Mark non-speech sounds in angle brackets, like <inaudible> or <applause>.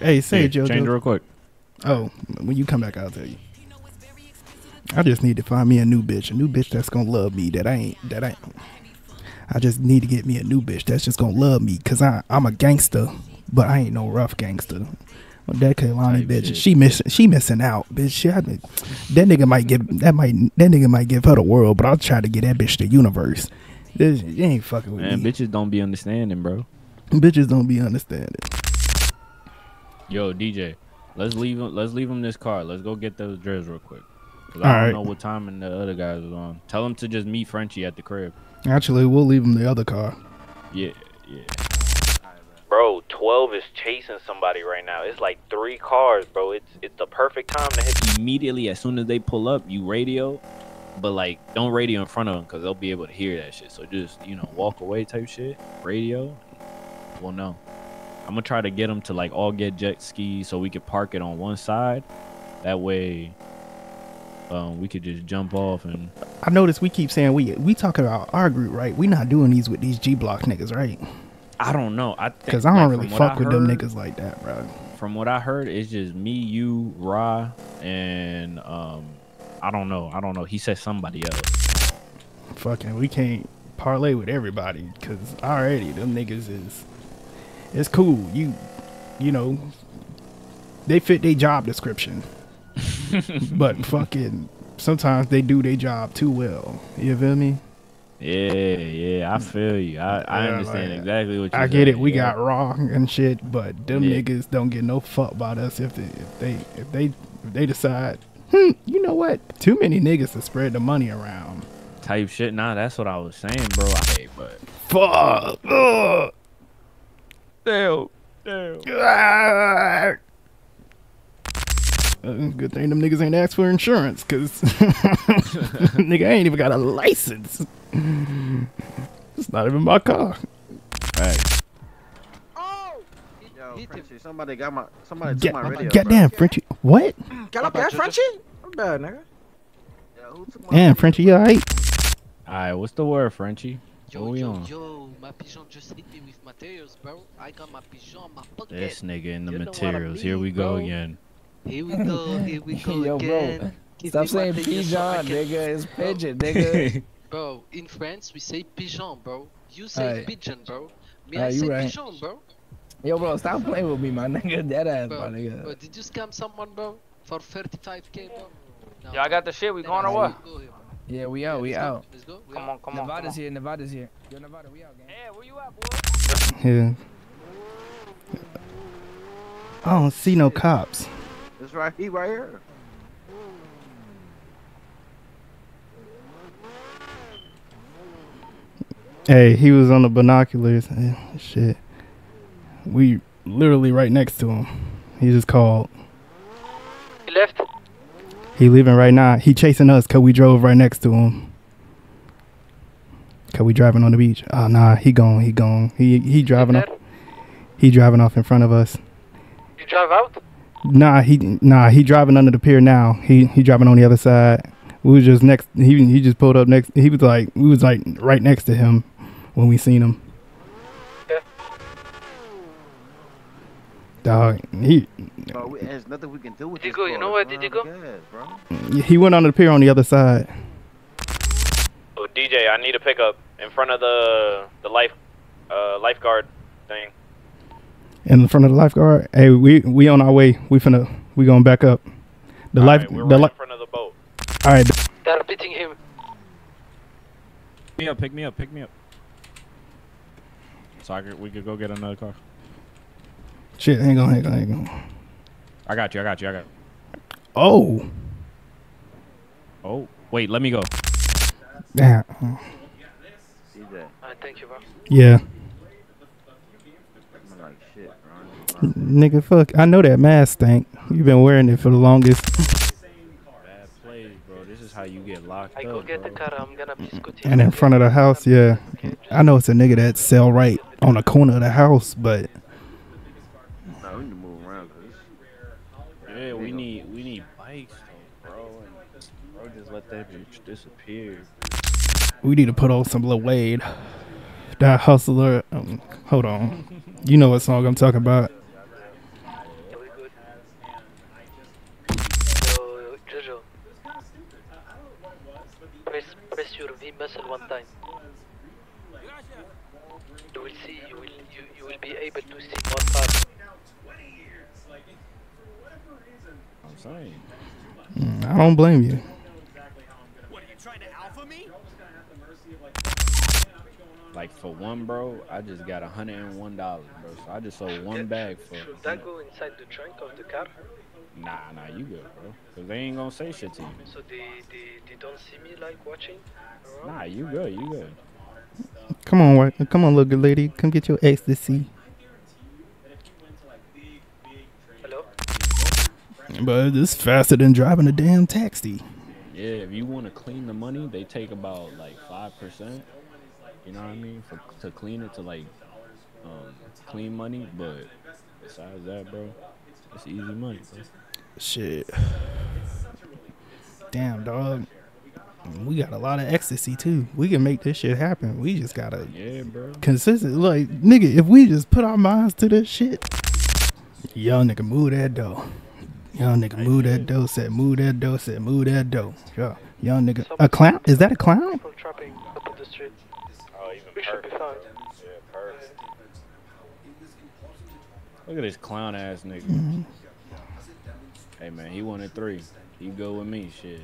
Hey, say Yeah, JoJo. change it real quick. Oh, when you come back, I'll tell you. I just need to find me a new bitch, a new bitch that's gonna love me. That I ain't. That I. I just need to get me a new bitch that's just gonna love me, cause I I'm a gangster, but I ain't no rough gangster. That Kaylani Type bitch, shit. she miss she missing out, bitch. She, I, that nigga might give that might that nigga might give her the world, but I'll try to get that bitch the universe. This you ain't fucking with Man, me. bitches don't be understanding, bro. Bitches don't be understanding. Yo, DJ, let's leave him. Let's leave him this car. Let's go get those drills real quick. 'Cause I All don't right. know what time and the other guys was on. Tell him to just meet Frenchie at the crib. Actually, we'll leave him the other car. Yeah, yeah. Bro, 12 is chasing somebody right now. It's like three cars, bro. It's it's the perfect time to hit. Immediately, as soon as they pull up, you radio, but like don't radio in front of them because they'll be able to hear that shit. So just you know walk away type shit. Radio, well no. I'm gonna try to get them to like all get jet skis so we could park it on one side. That way, um, we could just jump off and I noticed we keep saying we we talking about our group, right? We not doing these with these G Block niggas, right? I don't know. I Because I don't like, really fuck with them niggas like that, bro. From what I heard, it's just me, you, Ra, and um, I don't know. I don't know. He said somebody else. Fucking, we can't parlay with everybody because already them niggas is it's cool. You you know they fit their job description, <laughs> but fucking sometimes they do their job too well. You feel me? Yeah, yeah, I feel you. I, I Yeah, understand like, exactly what you. I get it. We got wrong and shit, but them Yeah. niggas don't get no fuck about us if they if they if they if they decide. Hmm, you know what? Too many niggas to spread the money around. type shit. Nah, that's what I was saying, bro. I, hate, but Fuck. Ugh. Damn, damn. Uh, good thing them niggas ain't asked for insurance, cause <laughs> nigga I ain't even got a license. It's not even my car. Right. Yo, Hit him. Frenchie, somebody got my somebody took Get, my radio. goddamn Frenchie. What? Get up there, Frenchie. I'm bad, nigga. bro. Yeah, who took my Man, Frenchie, you alright? All right. What's the word, Frenchie? Yo, What we yo, on? yo, my pigeon just hit me with materials, bro. I got my pigeon in my pocket. This nigga in the You know what I materials. Here we mean, go again. Here we go, here we <laughs> go Yo, bro. Give Stop saying pigeon, so can- nigga. It's <laughs> pigeon, nigga. <laughs> Bro, in France we say pigeon, bro. You say Alright. pigeon, bro. Me, Alright, I say right. pigeon, bro. Yo, bro, stop playing with me, my nigga. Dead ass, Bro, my nigga. bro, did you scam someone, bro? For 35k, bro? No. Yo, I got the shit. We going I or say what? Go here, bro. Yeah, we out, we let's go, out. Let's go. We Come out. on, come on. Nevada's here, Nevada's here. Yo, Nevada, we out, gang. Yeah, where you at, boy? Yeah. I don't see no cops. It's right. He right here. Hey, he was on the binoculars. Eh, Shit. We literally right next to him. He just called. He leaving right now. He chasing us cause we drove right next to him. Cause we driving on the beach. Oh nah, he gone. He gone. He he driving off. He driving off in front of us. You drive out? Nah, he nah he driving under the pier now. He he driving on the other side. We was just next. He he just pulled up next. He was like we was like right next to him when we seen him. Dog, he Bro, we, there's nothing we can do with Did this go? You know what? bro. Did you go? Yes, he went under the pier on the other side. Oh, DJ, I need a pickup in front of the the life uh lifeguard thing. in front of the lifeguard. Hey, we we on our way. We finna we going back up. The life Alright, we're the right li- in front of the boat. All right, They're beating him. Pick me up. Pick me up. Pick me up. So I could, we could go get another car. Shit. Hang on, hang on, hang on. I got you. I got you. I got. you. Oh, Oh, wait. Let me go. damn. DJ, thank you, bro. Yeah, I'm like shit, bro. nigga, fuck. I know that mask stank. You've been wearing it for the longest. Bad plays, bro. This is how you get locked I up. go get the car. I'm gonna. And in front of the house, yeah. I know it's a nigga that sell right on the corner of the house, but No, we need to move around, cause Yeah, we need we need bikes, though, bro. And bro, just let that bitch disappear. we need to put on some Lil Wayne. That hustler. Um, hold on. You know what song I'm talking about? one time. You will see. You will. You, you will be able to see more fast. I'm saying. Mm, I don't blame you. Like for one, bro, I just got a hundred and one dollars, bro. So I just sold one bag for. Should I go inside the trunk of the car? Nah, nah, you good, bro. Cause they ain't gonna say shit to you. So they, they, they don't see me like watching around? Nah, you good, you good. Come on, wa- come on, little good lady. Come get your ecstasy. But it's faster than driving a damn taxi. Yeah, if you want to clean the money, they take about like five percent. You know what I mean? For to clean it to like um, clean money, but besides that, bro, it's easy money, bro. Shit. Damn, dog. We got a lot of ecstasy too. We can make this shit happen. We just gotta Yeah, bro. consistent. Like nigga, if we just put our minds to this shit, young nigga move that dough. Young nigga move that dough. Said move that dough. Said move that dough. Yeah, young nigga. A clown? Is that a clown? People trapping up on the street. Oh, even We should be perfect. fine. Yeah, perfect. Look at this clown ass nigga. Mm-hmm. Hey man, he wanted three. He go with me, shit.